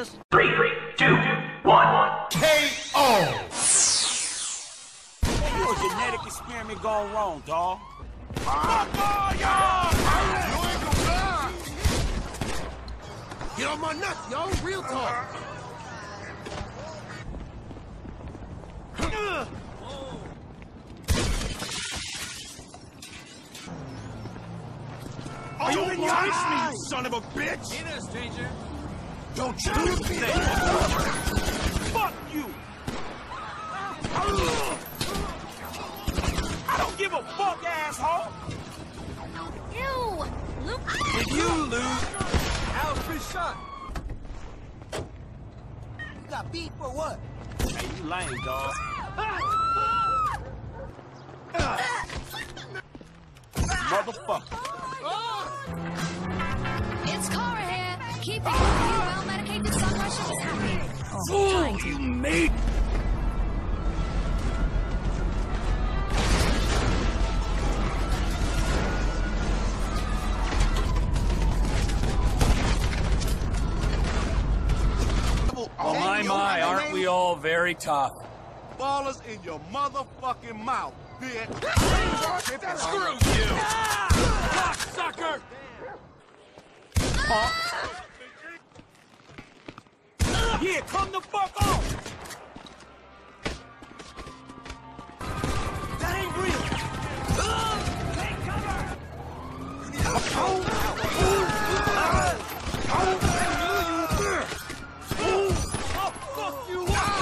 will just Three, two, one. K.O. You a genetic experiment gone wrong, dawg. Get on my nuts, yo. Real talk. Are you in me, you son of a bitch! Hey there, stranger. Don't you do me! Fuck you! I don't give a fuck, asshole! Ew! Luke! Did you lose? Al's been shot. You got beat for what? Hey, you lame, dog. Motherfucker. It's Cora here, keeping you ah! Oh, you made Oh, my, my, aren't we all very tough? Ballers in your motherfucking mouth, bitch. Screw you! Ah, cocksucker! Ah! Yeah, come the fuck off! That ain't real! Take cover! Oh, fuck you up!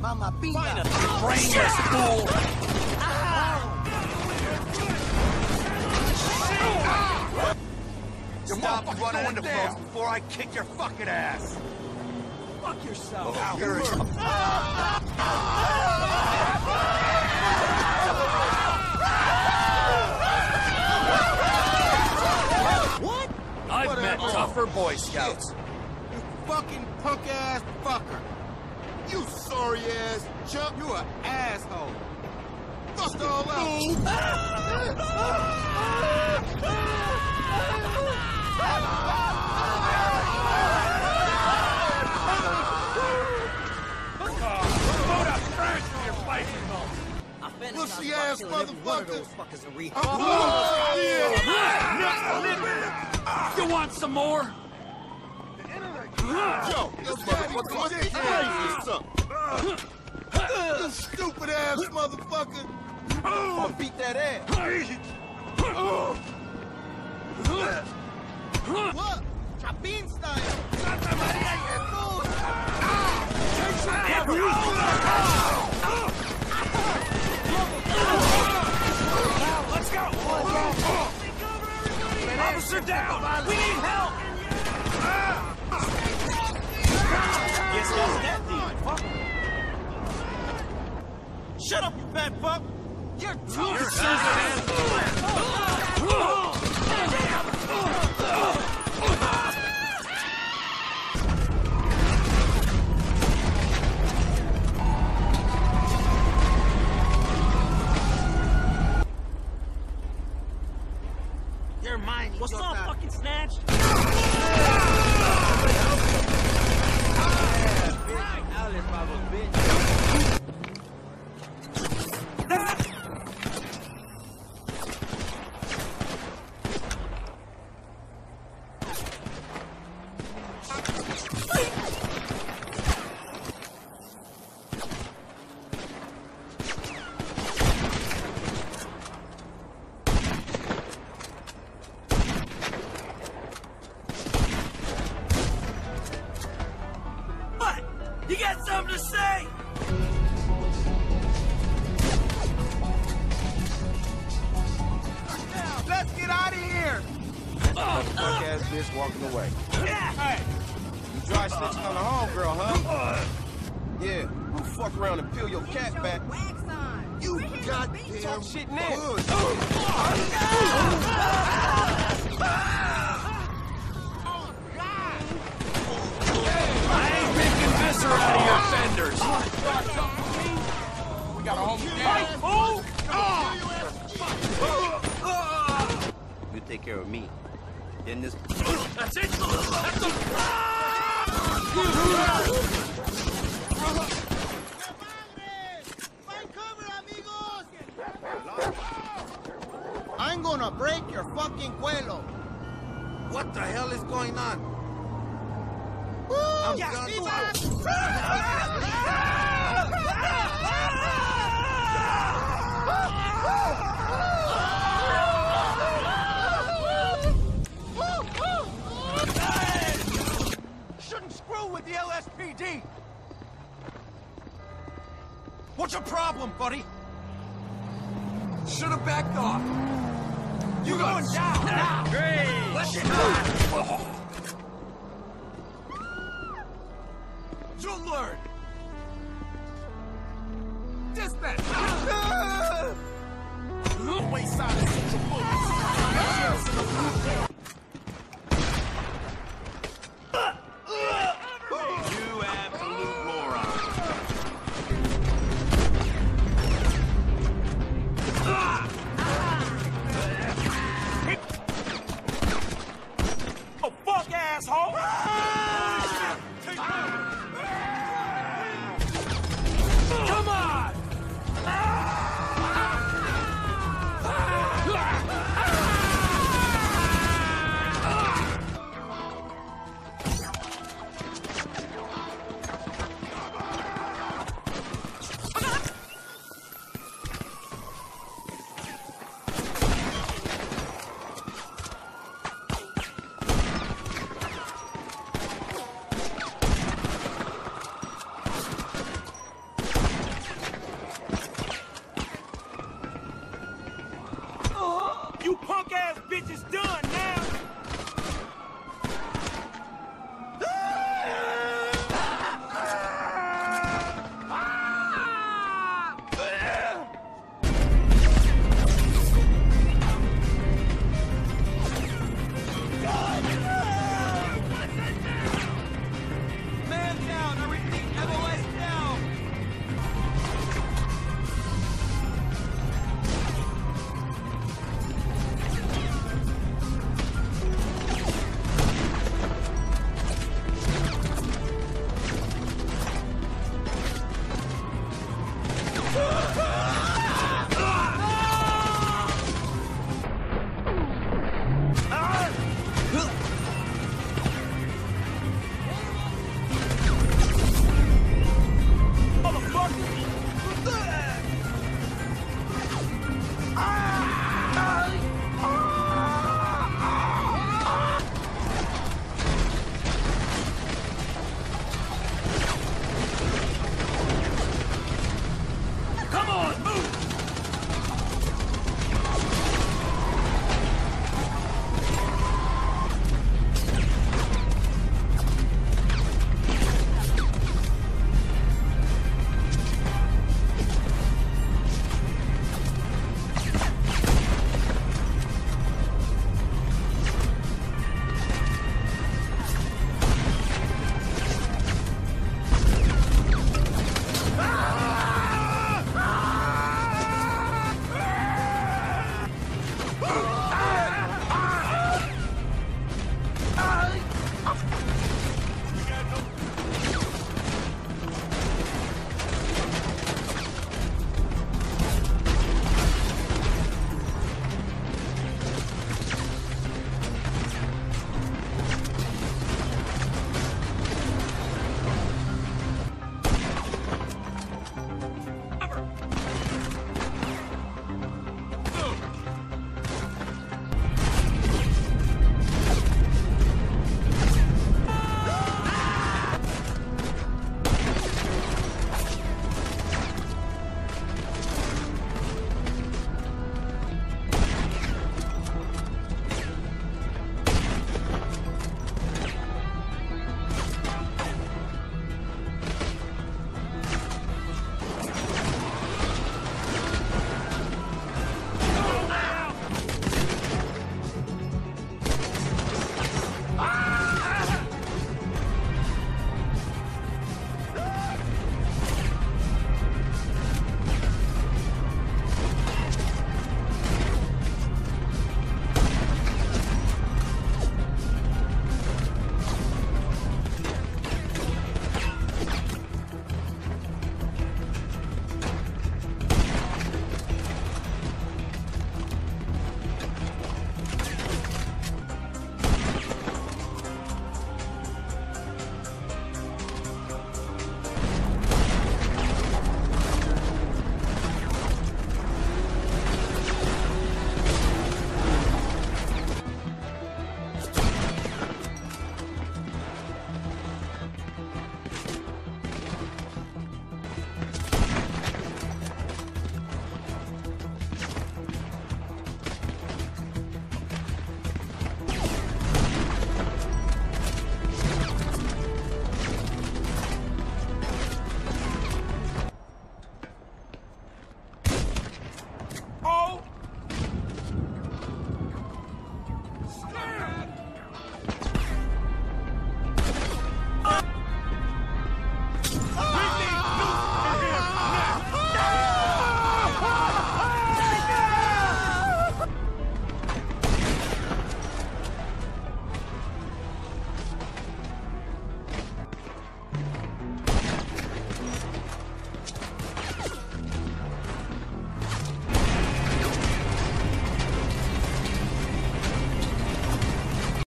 Mama beat Find ya. a brainless fool! Stop running into folks before I kick your fucking ass. Fuck yourself! Oh, what? I've met tougher Boy Scouts. You fucking punk ass fucker. You sorry ass chump. You an asshole. Fuck all out. Pussy ass motherfucker. You want some more? Yo, this motherfucker must be crazy or something. You stupid ass motherfucker. Beat that ass. Style. Santa Maria Jesus. Let's go! Officer down! We need help! Guess that's that fuck. Shut up, you fat fuck! You're too You're mine. What's up, fucking snatch? What? Out of here. Fuck ass bitch walking away. Hey! You dry snitching on the homegirl, huh? Yeah, you fuck around and peel your cat back. You goddamn talk shit now. I ain't picking this out of your fenders! We gotta hold me down. Take care of me. Then this. That's it! That's it! I'm gonna break your fucking cuello. What the hell is going on? I'm gonna screw with the LSPD. What's your problem, buddy? Should have backed off. You going down now? Great! Let's go. You'll learn. Dispatch. Wayside